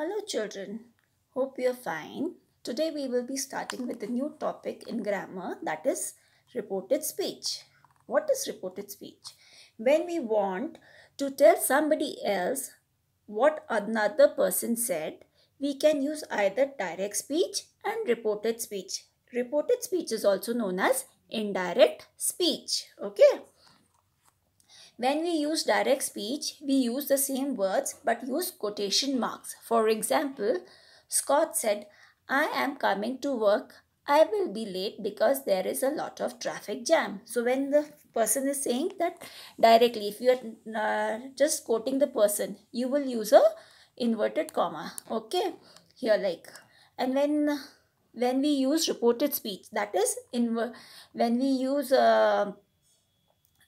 Hello children, hope you're fine. Today we will be starting with a new topic in grammar that is reported speech. What is reported speech? When we want to tell somebody else what another person said, we can use either direct speech and reported speech. Reported speech is also known as indirect speech. Okay. When we use direct speech, we use the same words but use quotation marks. For example, Scott said, I am coming to work. I will be late because there is a lot of traffic jam. So when the person is saying that directly, if you are uh, just quoting the person, you will use a inverted comma. Okay, here like, and when when we use reported speech, that is in when we use. Uh,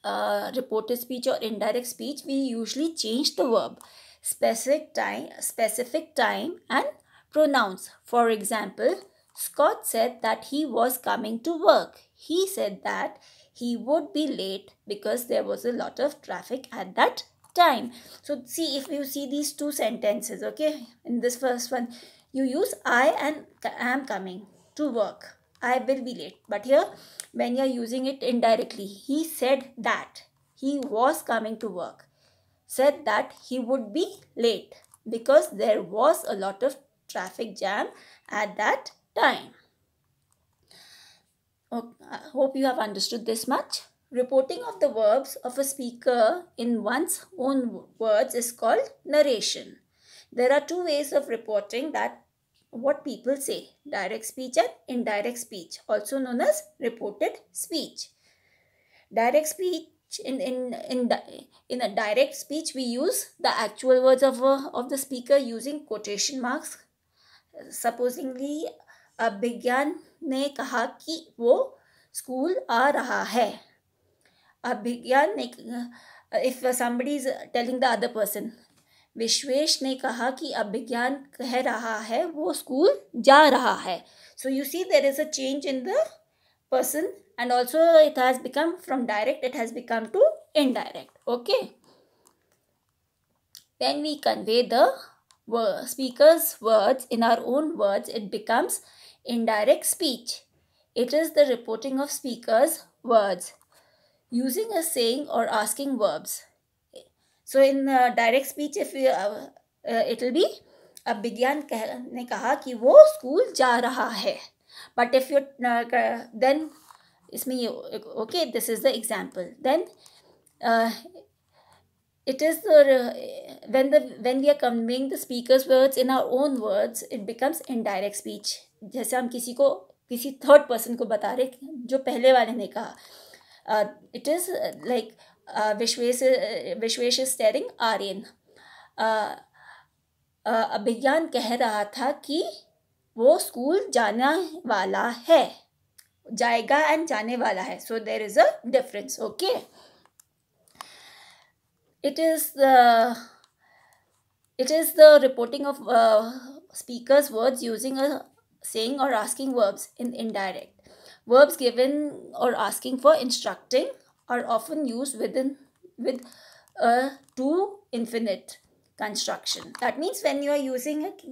uh, reported speech or indirect speech, we usually change the verb, specific time, specific time, and pronouns. For example, Scott said that he was coming to work. He said that he would be late because there was a lot of traffic at that time. So see if you see these two sentences, okay? In this first one, you use I and I am coming to work. I will be late. But here, when you're using it indirectly, he said that he was coming to work, said that he would be late because there was a lot of traffic jam at that time. Okay, I uh, hope you have understood this much. Reporting of the verbs of a speaker in one's own words is called narration. There are two ways of reporting that what people say direct speech and indirect speech also known as reported speech direct speech in in in in a direct speech we use the actual words of a, of the speaker using quotation marks supposingly अभिज्ञान ने कहा कि वो school आ रहा है अभिज्ञान ने if somebody is telling the other person Vishwesh ने कहा कि अब विज्ञान कह रहा है, वो स्कूल जा रहा है। So you see there is a change in the person and also it has become from direct it has become to indirect okay when we convey the speaker words in our own words it becomes indirect speech it is the reporting of speaker words using a saying or asking verbs so in direct speech if it will be अब विज्ञान कह ने कहा कि वो school जा रहा है। बट इफ़ यू देन इसमें ये okay this is the example then it is when the when we are coming the speaker words in our own words it becomes indirect speech जैसे हम किसी को, किसी थर्ड पर्सन को बता रहे जो पहले वाले ने कहा। It is like Vishwesh Vishwesh Aryan Abhigyan कह रहा था कि वो स्कूल जाने वाला है जाएगा एंड जाने वाला है so there is a difference okay it is it is the reporting of speakers words using a saying or asking verbs in indirect verbs given or asking for instructing are often used within with a to infinite construction. That means when you are using it,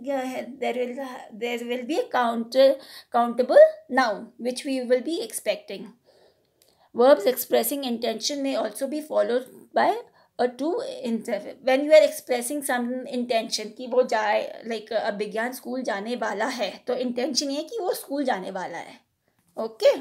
there will there will be a counter countable noun which we will be expecting. Verbs expressing intention may also be followed by a to when you are expressing some intention कि वो जाए like अब विज्ञान school जाने वाला है तो intention ये कि वो स्कूल जाने वाला है okay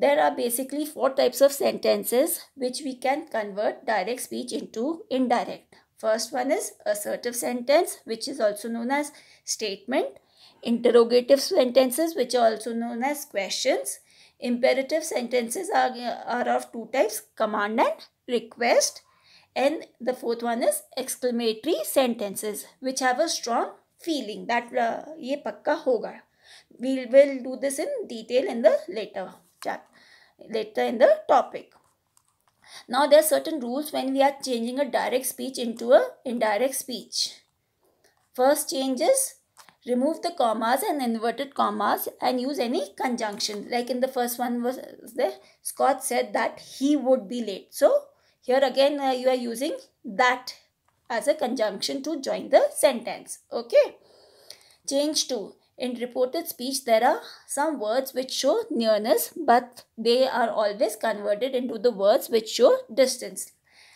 there are basically four types of sentences which we can convert direct speech into indirect. First one is assertive sentence which is also known as statement. Interrogative sentences which are also known as questions. Imperative sentences are, are of two types command and request. And the fourth one is exclamatory sentences which have a strong feeling that uh, ye pakka hoga. We will do this in detail in the later chat later in the topic. Now there are certain rules when we are changing a direct speech into a indirect speech. First change is remove the commas and inverted commas and use any conjunction. Like in the first one was the Scott said that he would be late. So here again uh, you are using that as a conjunction to join the sentence. Okay. Change 2. In reported speech, there are some words which show nearness, but they are always converted into the words which show distance.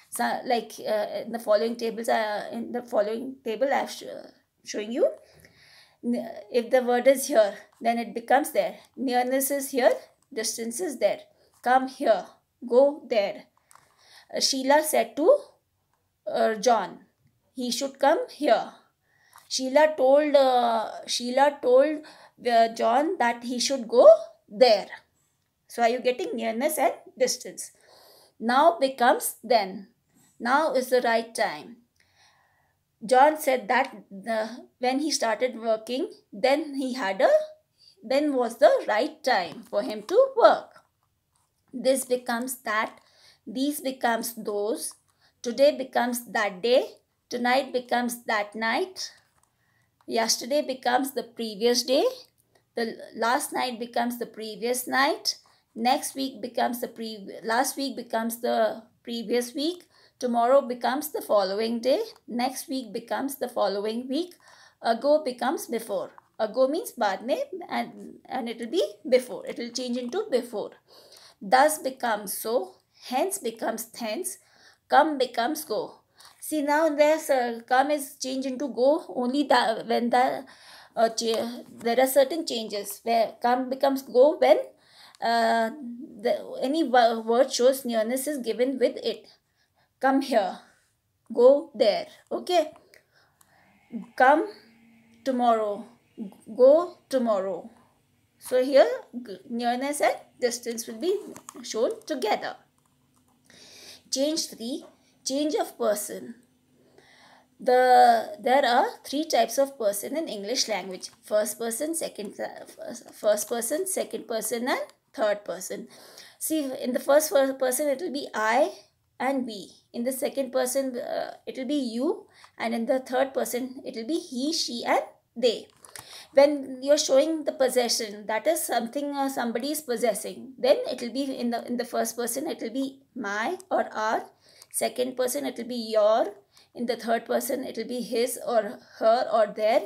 So, like uh, in the following tables, uh, in the following table, I'm sh showing you. If the word is here, then it becomes there. Nearness is here, distance is there. Come here, go there. Uh, Sheila said to uh, John, he should come here. Sheila told uh, Sheila told uh, John that he should go there. So are you getting nearness and distance? Now becomes then. Now is the right time. John said that when he started working, then he had a then was the right time for him to work. This becomes that, these becomes those, today becomes that day, tonight becomes that night, Yesterday becomes the previous day. The last night becomes the previous night. Next week becomes the pre last week becomes the previous week. Tomorrow becomes the following day. Next week becomes the following week. Ago becomes before. Ago means baad and, and it will be before. It will change into before. Thus becomes so. Hence becomes thence. Come becomes go. See now there's uh, come is changed into go only that when the uh, there are certain changes where come becomes go when uh, the any word shows nearness is given with it. Come here, go there. Okay. Come tomorrow, go tomorrow. So here nearness and distance will be shown together. Change 3 change of person. The there are three types of person in english language. First person second first person second person and third person. See in the first person it will be i and we. In the second person uh, it will be you. And in the third person it will be he she and they when you're showing the possession that is something uh, somebody is possessing then it will be in the in the first person it will be my or our. Second person it will be your. In the third person it will be his or her or their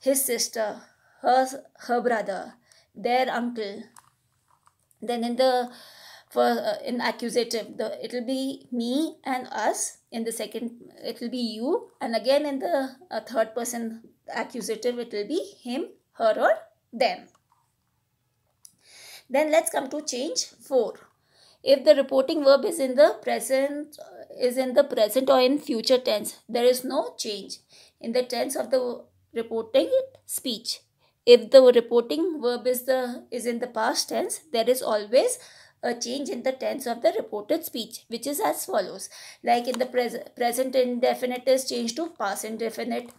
his sister her her brother their uncle. Then in the for uh, in accusative. The it will be me and us in the second it will be you and again in the uh, third person accusative it will be him her or them. Then let's come to change 4 if the reporting verb is in the present is in the present or in future tense there is no change in the tense of the reporting speech. If the reporting verb is the is in the past tense there is always a change in the tense of the reported speech which is as follows like in the pres present indefinite is changed to past indefinite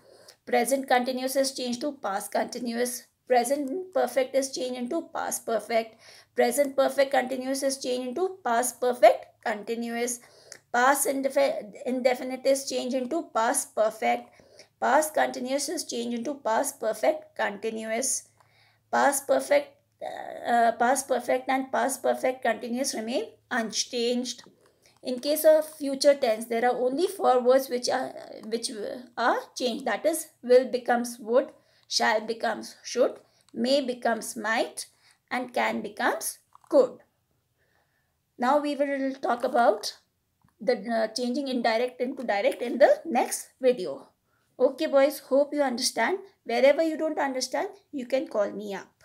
present continuous is changed to past continuous present perfect is changed into past perfect Present perfect continuous is changed into past perfect continuous. Past indefinite is changed into past perfect. Past continuous is changed into past perfect continuous. Past perfect uh, past perfect and past perfect continuous remain unchanged. In case of future tense, there are only four words which are which are changed. That is, will becomes would, shall becomes should, may becomes might, and can becomes could. Now we will talk about the uh, changing indirect into direct in the next video. Okay boys, hope you understand. Wherever you don't understand, you can call me up.